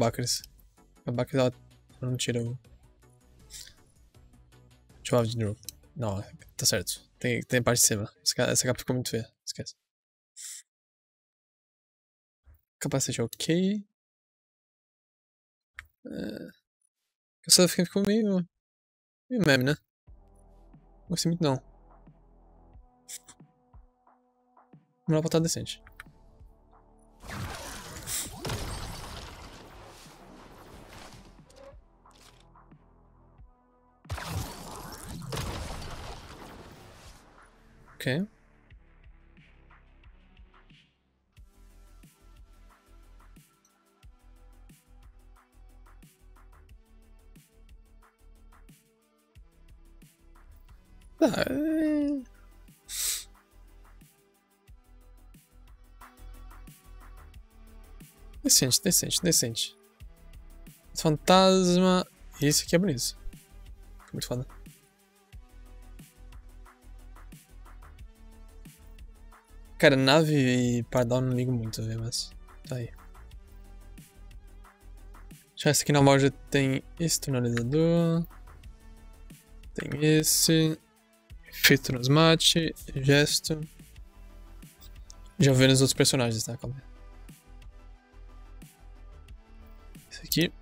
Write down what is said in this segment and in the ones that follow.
Bacris. A Bacris ela não tira o. Deixa de novo. Não, tá certo. Tem, tem parte de cima. Essa capa ficou muito feia. Esquece. Capacete ok. É... Essa ficou meio. meio meme, né? Não gostei muito não. Vamos lá pra decente. Ok. Tá. É... Decente, decente, decente. Fantasma. Esse aqui é bonito. Muito foda. Cara, nave e pardal não ligo muito, mas tá aí. Já esse aqui na loja tem esse tonalizador. Tem esse. Efeito nos mate, gesto. Já vendo os outros personagens, tá? Calma. Esse aqui.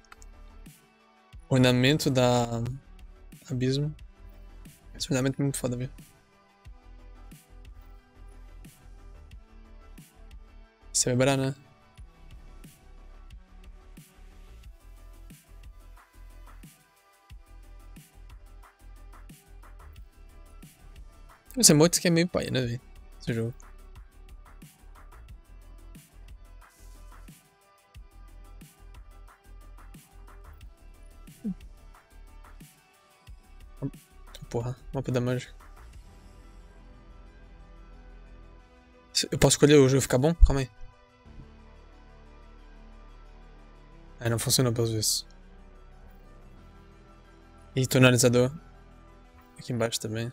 Ornamento da Abismo. Esse ornamento é muito foda, viu? Vai né? Os emotes que é meio pai, né, velho? Esse jogo. Porra, mapa da mágica. Eu posso escolher o jogo ficar bom? Calma aí. É, não funcionou pelos vezes. E tonalizador. Aqui embaixo também.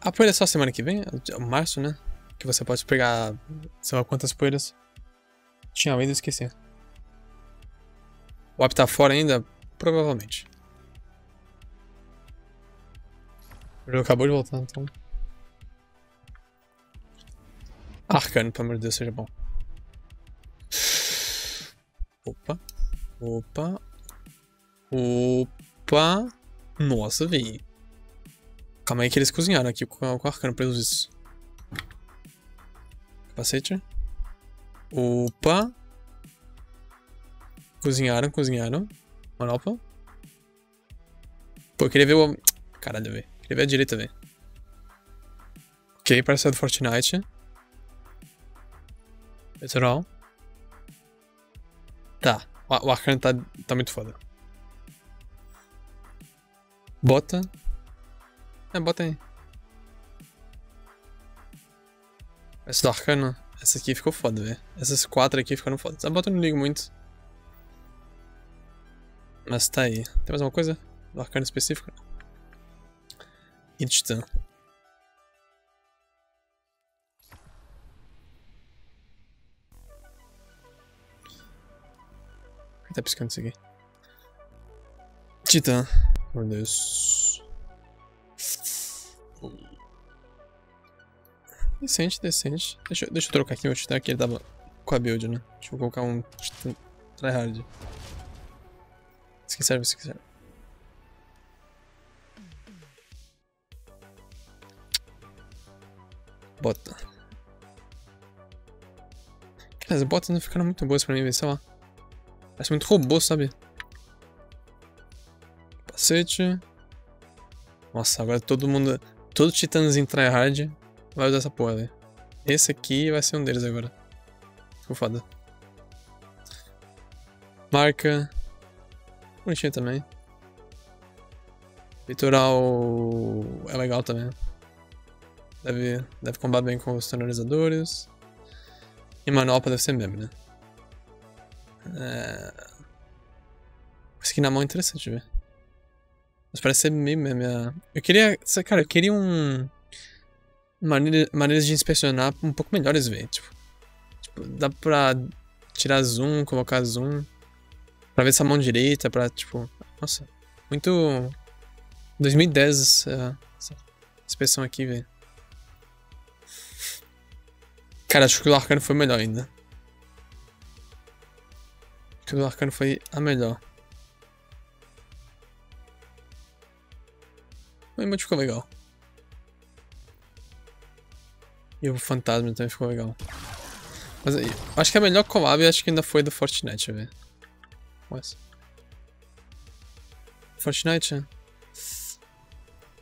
A poeira é só semana que vem? É março, né? Que você pode pegar sei lá quantas poeiras. Tinha medo de esquecer. O app tá fora ainda? Provavelmente. O jogo acabou de voltar, então. Arcano, pelo amor de Deus, seja bom. Opa. Opa. Opa. Nossa, véi. Calma aí que eles cozinharam aqui com, com arcano pelos isso. Capacete. Opa. Cozinharam, cozinharam. Manopa. Pô, eu queria ver o... Caralho, velho. Queria ver a direita, velho. Ok, parece do Fortnite. Literal. Tá. O, Arcano tá, tá muito foda. Bota. É, bota aí. Essa do Arcano, essa aqui ficou foda, velho. Essas quatro aqui ficaram foda. Essa bota eu não ligo muito. Mas tá aí. Tem mais alguma coisa? Do Arcano específico? E. Tá piscando isso aqui. Titã. Meu Deus. Decente, decente. Deixa, deixa eu trocar aqui meu titã, que ele tava com a build, né? Deixa eu colocar um titã tryhard. Isso que serve, isso que serve. Bota. As botas não ficaram muito boas pra mim, sei lá. Parece muito robô, sabe? Capacete. Nossa, agora todo mundo. Todo titãzinho tryhard vai usar essa porra, velho. Esse aqui vai ser um deles agora. Ficou foda. Marca. Bonitinho também. Litoral é legal também. Deve, deve combater bem com os tonalizadores. E manopla deve ser meme, né? É... Esse aqui na mão é interessante ver. Mas parece ser meio meme. Eu queria. Cara, eu queria um. maneira, maneiras de inspecionar um pouco melhores, velho. Tipo, tipo, dá pra tirar zoom, colocar zoom. Pra ver essa mão direita, pra, tipo... Nossa, muito... 2010 essa, essa inspeção aqui, velho. Cara, acho que o Arcano foi melhor ainda. Acho que o Arcano foi a melhor. O emote ficou legal. E o fantasma também ficou legal. Mas acho que a melhor collab acho que ainda foi do Fortnite, velho. Fortnite, né?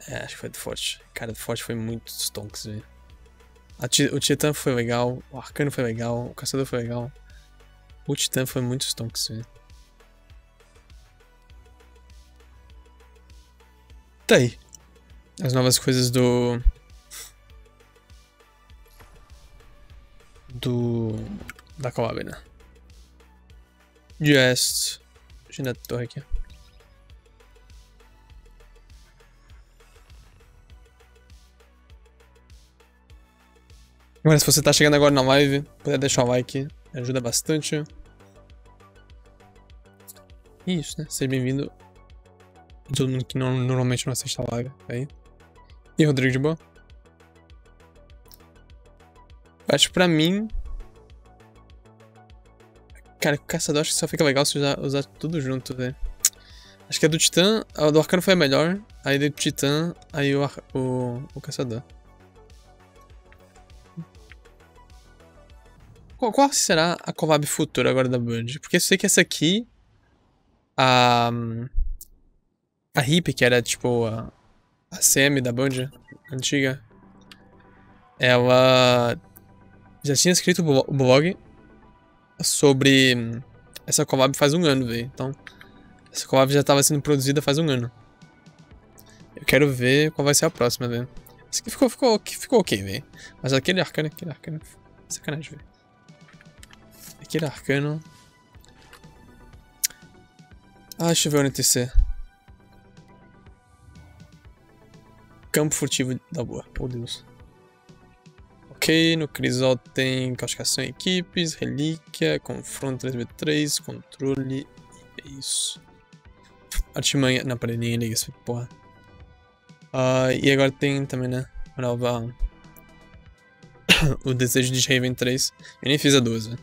É, acho que foi do Forte. Cara, do Forte foi muito stonks, velho. O Titã foi legal, o Arcano foi legal, o Caçador foi legal. O Titã foi muito stonks, velho. Tá aí. As novas coisas do. Do. Da Collab, né? Just. Agenda da torre aqui. Agora, se você tá chegando agora na live, puder deixar o like, ajuda bastante. Isso, né? Seja bem-vindo. Todo mundo que não, normalmente não assiste a live. Aí. E Rodrigo de boa? Acho que pra mim. Cara, caçador acho que só fica legal se usar, usar tudo junto, velho. Acho que a do Titã. A do Arcano foi a melhor. Aí do Titã, aí o, o, o caçador. Qual, qual, será a collab futura agora da Band? Porque eu sei que essa aqui. A. A Hip, que era tipo a, a CM da Band antiga. Ela já tinha escrito o blog sobre essa collab faz um ano, velho. Então, essa collab já estava sendo produzida faz um ano. Eu quero ver qual vai ser a próxima, velho. Isso aqui ficou, ficou, ficou ok, velho. Mas aquele arcano, aquele arcano. Sacanagem, velho. Aquele arcano. Ah, deixa eu ver o NTC. Campo furtivo da boa. Oh, Deus. Ok, no Crisol tem classificação em equipes, relíquia, confronto 3v3, controle. E é isso. Artimanha. Não, peraí, ninguém liga isso, porra. Uh, e agora tem também, né? A nova. o desejo de Raven 3. Eu nem fiz a 12.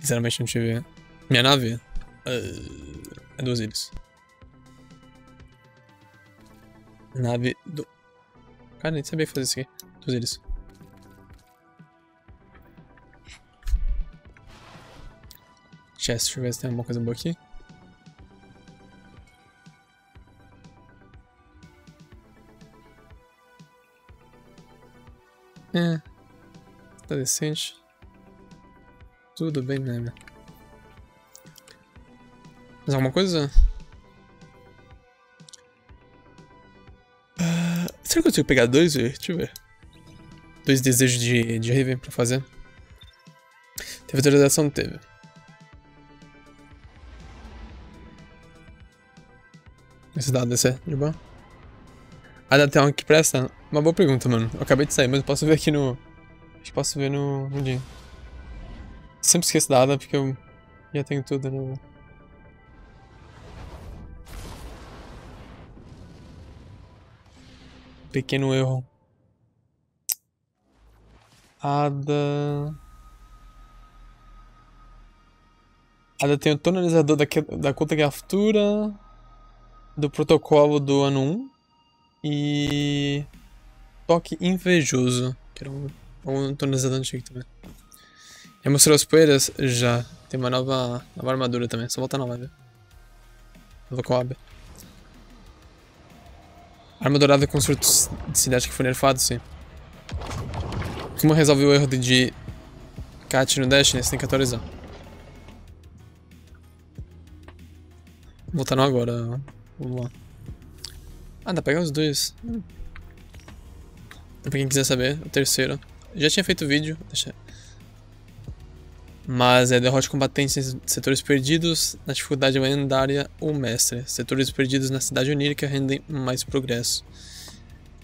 Sinceramente não tive. Minha nave? Uh, é duas ilhas. Nave do. Cara, nem sabia fazer isso aqui. Duas ilhas. Chest, deixa eu ver se tem alguma coisa boa aqui. É. Tá decente. Tudo bem, né? Mais alguma coisa? Uh, será que eu consigo pegar dois? Deixa eu ver. Dois desejos de, de Raven pra fazer. Teve atualização? Teve. Esse dado desse é de boa? Ah, dá tem um que presta? Uma boa pergunta, mano. Eu acabei de sair, mas eu posso ver aqui no... Acho que posso ver no, no. Sempre esqueço da Ada porque eu já tenho tudo no. Pequeno erro. Ada. Ada tem o tonalizador da, da conta captura. Do protocolo do ano 1. E. Toque invejoso. Que era um, um tonalizador antigo também. Já mostrou as poeiras? Já. Tem uma nova, nova armadura também. Só voltar na live. Nova coab. Arma dourada com surto de que foi nerfado, sim. Como resolve o erro de Cat no Dash, né? Você tem que atualizar. Voltaram agora. Vamos lá. Ah, dá pra pegar os dois. Pra quem quiser saber, o terceiro. Já tinha feito vídeo. Deixa mas é derrote combatentes em setores perdidos na dificuldade lendária ou mestre. Setores perdidos na cidade onírica rendem mais progresso.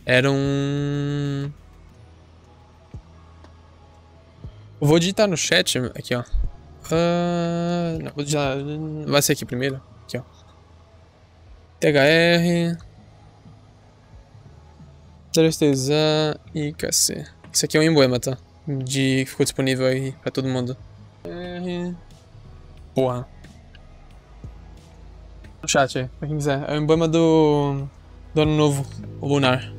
Era um... Vou digitar no chat, aqui ó. Uh, não, vou digitar, vai ser aqui primeiro. Aqui ó. THR... 0STZ e KC. Isso aqui é um emblema, tá? De que ficou disponível aí pra todo mundo. R... Porra. No chat aí, pra quem quiser. É o emblema do... Do ano novo, o lunar.